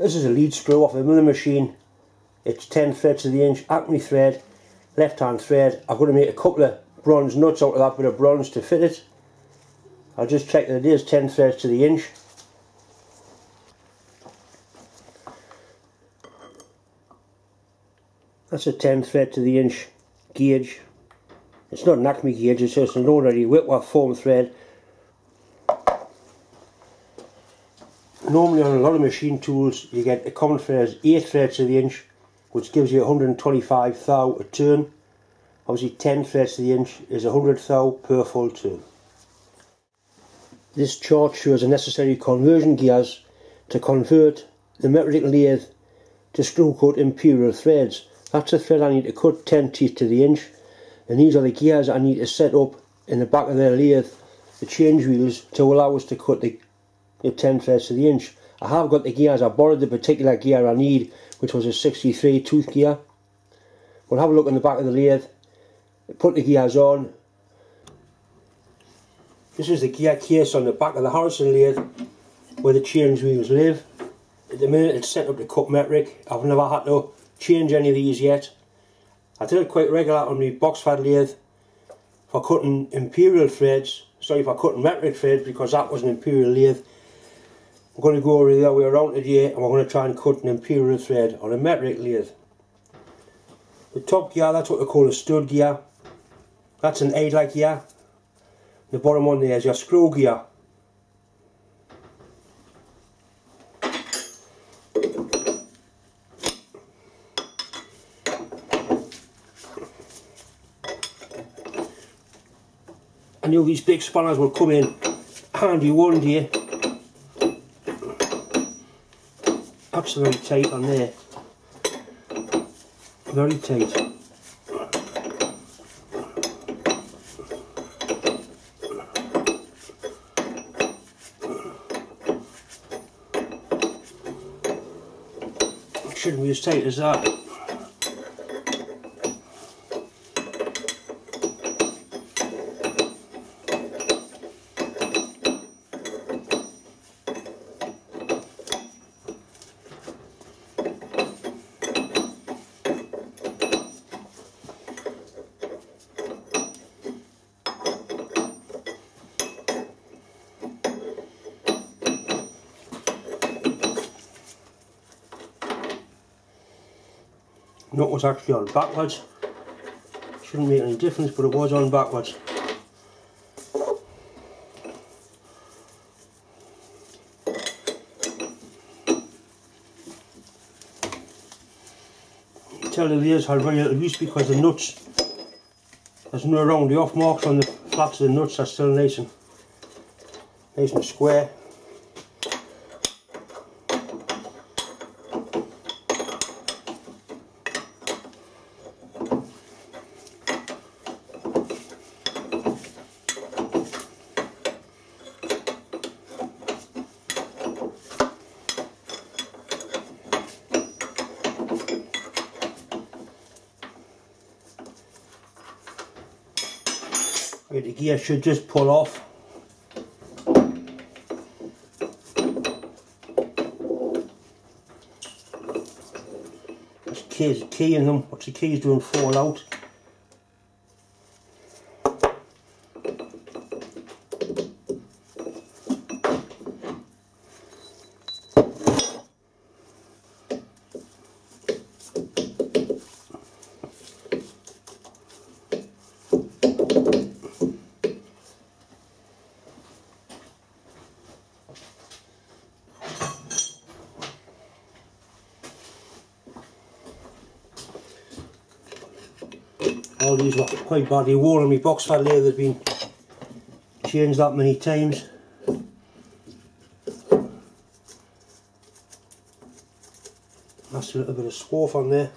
This is a lead screw off a milling machine. It's 10 threads to the inch, Acme thread, left hand thread. I've got to make a couple of bronze nuts out of that bit of bronze to fit it. I'll just check that it is 10 threads to the inch. That's a 10 thread to the inch gauge. It's not an Acme gauge, it's just an ordinary Whitworth foam thread. Normally on a lot of machine tools you get a common as 8 threads to the inch which gives you 125 thou a turn. Obviously 10 threads to the inch is 100 thou per full turn. This chart shows the necessary conversion gears to convert the metric lathe to screw cut imperial threads. That's the thread I need to cut 10 teeth to the inch and these are the gears I need to set up in the back of the lathe, the change wheels to allow us to cut the, the 10 threads to the inch. I have got the gears, I borrowed the particular gear I need which was a 63 tooth gear. We'll have a look in the back of the lathe, put the gears on. This is the gear case on the back of the Harrison lathe where the change wheels live. At the minute it's set up to cut metric, I've never had to change any of these yet. I did it quite regular on my Boxford lathe for cutting imperial threads, sorry for cutting metric threads because that was an imperial lathe. I'm going to go over the other way around today and we're going to try and cut an imperial thread on a metric lathe. The top gear, that's what they call a stud gear. That's an idler gear. The bottom one there is your screw gear. I knew these big spanners would come in handy one day. Absolutely tight on there. Very tight. Shouldn't be as tight as that. Nut was actually on backwards. Shouldn't make any difference, but it was on backwards. You tell the layers had very little use because the nuts, there's no round the off marks on the flats of the nuts are still nice and, nice and square. The gear should just pull off. There's key in them, what's the keys doing fall out. These were quite badly worn and my Boxford lathe has been changed that many times. That's a little bit of swarf on there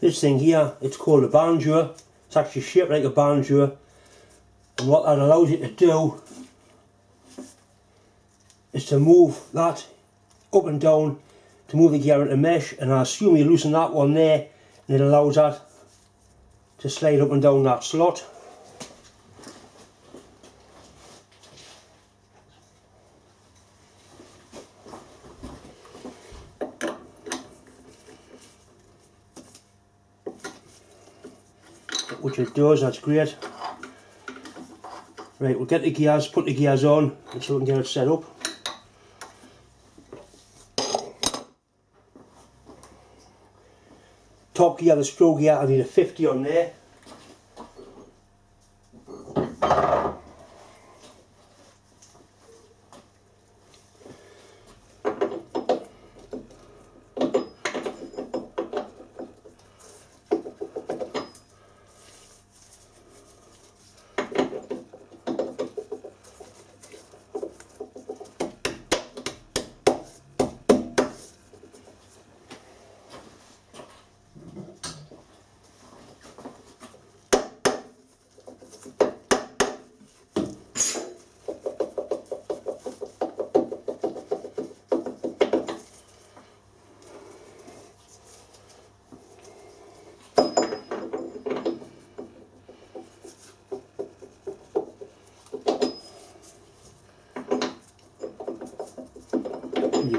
This thing here, it's called a banjo. It's actually shaped like a banjo. And what that allows you to do is to move that up and down to move the gear into mesh and I assume you loosen that one there and it allows that to slide up and down that slot. Which it does, that's great. Right, we'll get the gears, put the gears on so we can get it set up. top gear, the screw gear, I need a 50 on there.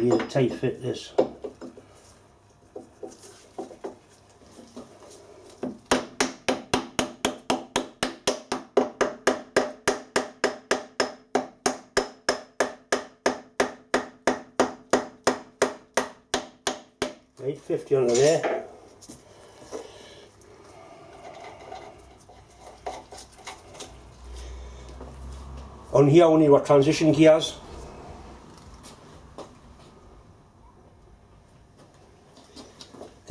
Need a tight fit this. Right, 50 under there. On here only our transition gears.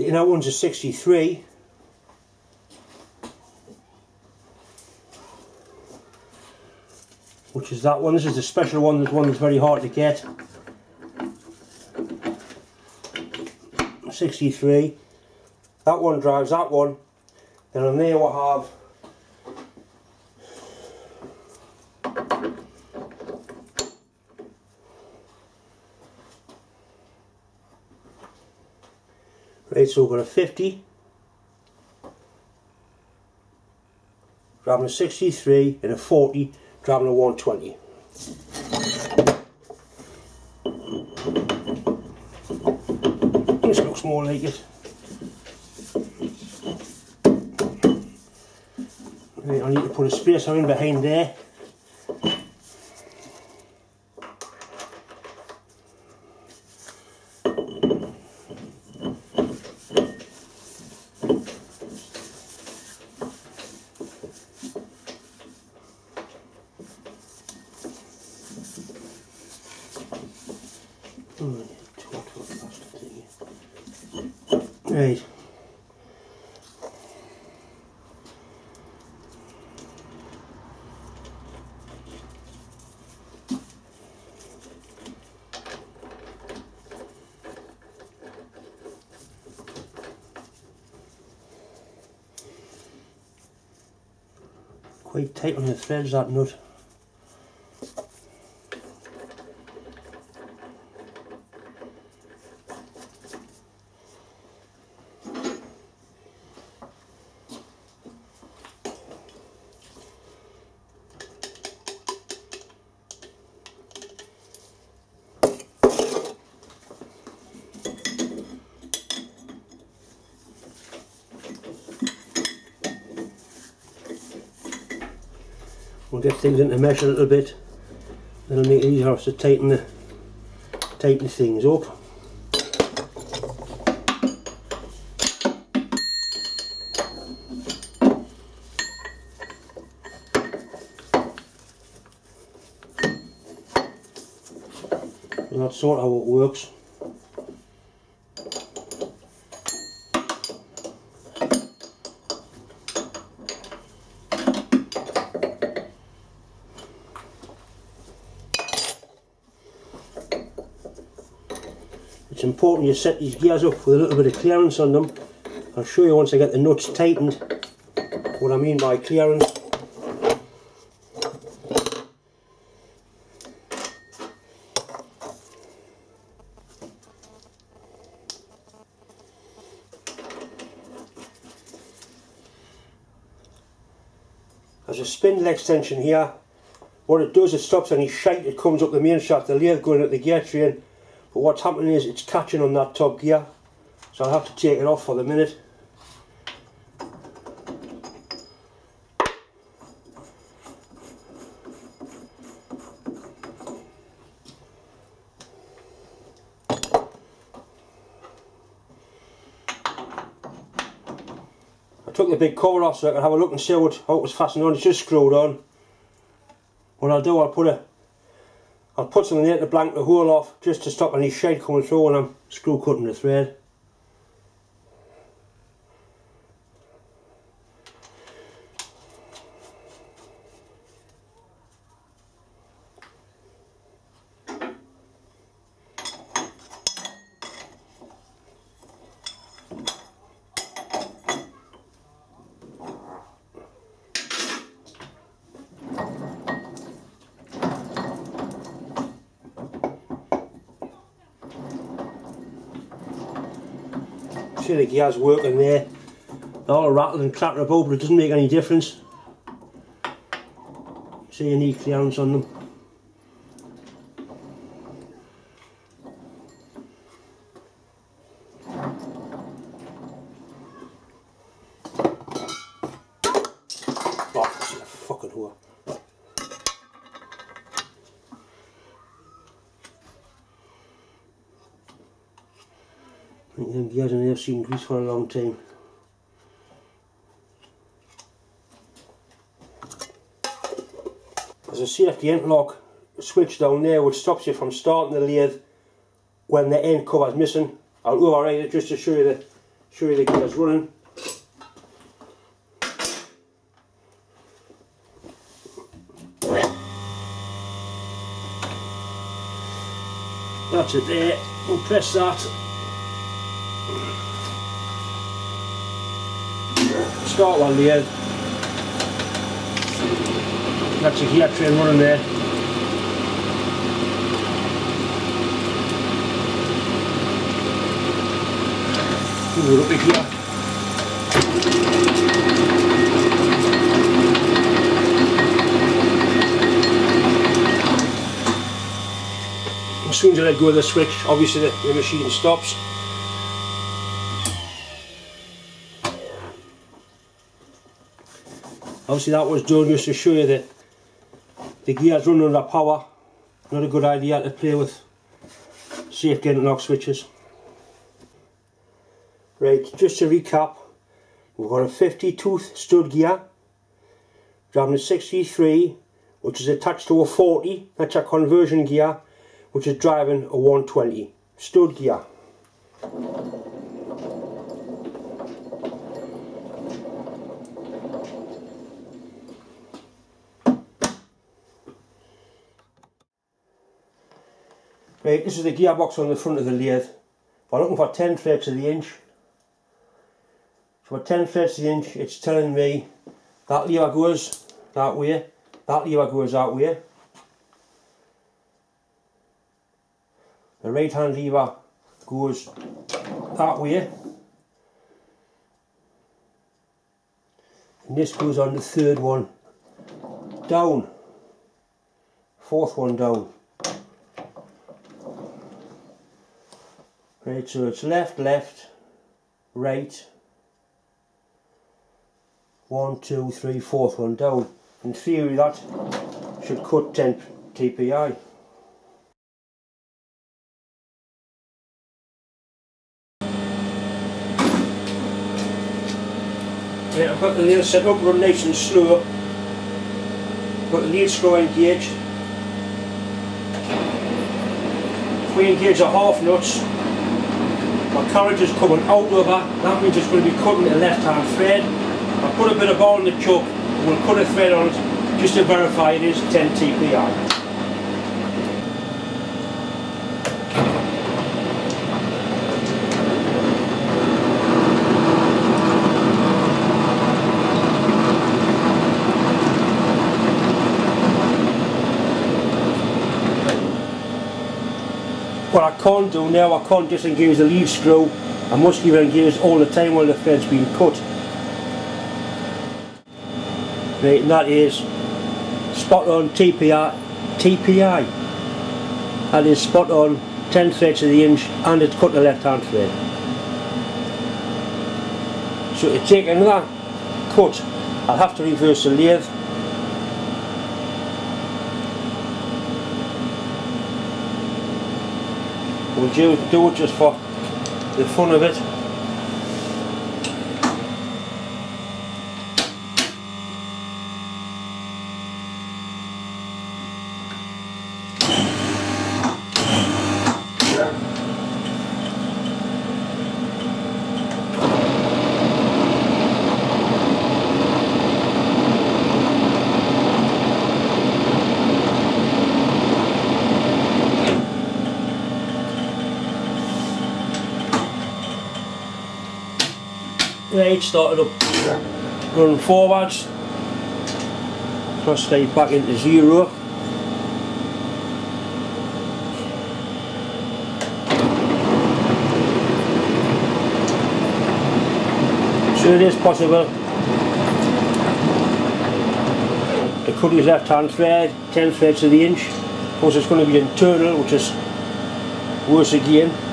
The inner one's a 63. Which is that one. This is the special one. This one that's very hard to get. 63. That one drives that one. Then on there we'll have Right, so we've got a 50, driving a 63 and a 40, driving a 120. This looks more like it. Right, I need to put a spacer in behind there. Right. Quite tight on the threads that nut. We'll get things into mesh a little bit. That'll make it easier to tighten the tighten things up. And that's sort of how it works. important you set these gears up with a little bit of clearance on them. I'll show you once I get the nuts tightened what I mean by clearance. There's a spindle extension here. What it does, it stops any shite that comes up the main shaft, the lathe going at the gear train but what's happening is it's catching on that top gear. So I'll have to take it off for the minute. I took the big cover off so I could have a look and see what, how it was fastened on. It's just screwed on. What I'll do, I'll put a, I'll put something there to blank the hole off just to stop any shade coming through when I'm screw cutting the thread. See the gears working there. They're all rattling and clattering about, but it doesn't make any difference. See you need clearance on them. and grease for a long time. As I see a safety interlock switch down there which stops you from starting the lathe when the end cover is missing. I'll override it just to show you the show you the gears running. That's it there. We'll press that one there. That's a gear train running there. We're up here. As soon as I let go of the switch, obviously the, the machine stops. Obviously that was done just to show you that the gear's running under power. Not a good idea to play with safety interlock switches. Right, just to recap, we've got a 50 tooth stud gear, driving a 63, which is attached to a 40, that's a conversion gear, which is driving a 120 stud gear. Right, this is the gearbox on the front of the lathe. We're looking for 10 threads of the inch. For 10 threads of the inch, it's telling me that lever goes that way, that lever goes that way. The right hand lever goes that way. And this goes on the third one down. Fourth one down. Right, so it's left, left, right, one, two, three, fourth one down. In theory that should cut 10 TPI. Right, I've got the nail set up, run nice and slow. Got the lead screw engaged. If we engage the half nuts, my carriage is coming out of that, that means it's going to be cutting a left hand thread. I put a bit of ball in the chuck, we'll cut a thread on it just to verify it is 10 TPI. What I can't do now, I can't disengage the lead screw. I must keep it engaged all the time while the thread's being cut. Right, and that is spot on TPI, TPI. That is spot on 10 threads of the inch and it's cut the left hand thread. So to take another cut, I'll have to reverse the lathe. We'll do, do it just for the fun of it. Started up running forwards, cross slide back into zero. So it is possible to cut his left hand thread, 10 threads to the inch. Of course it's going to be internal which is worse again.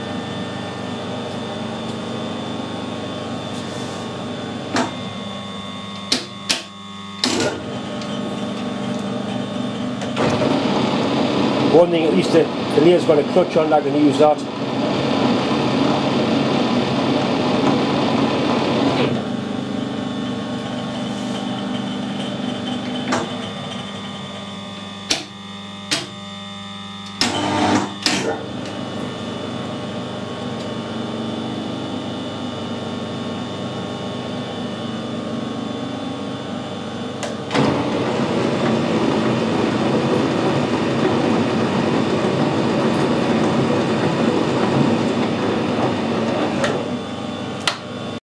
One thing, at least the, the laser's got a clutch on, I can use that.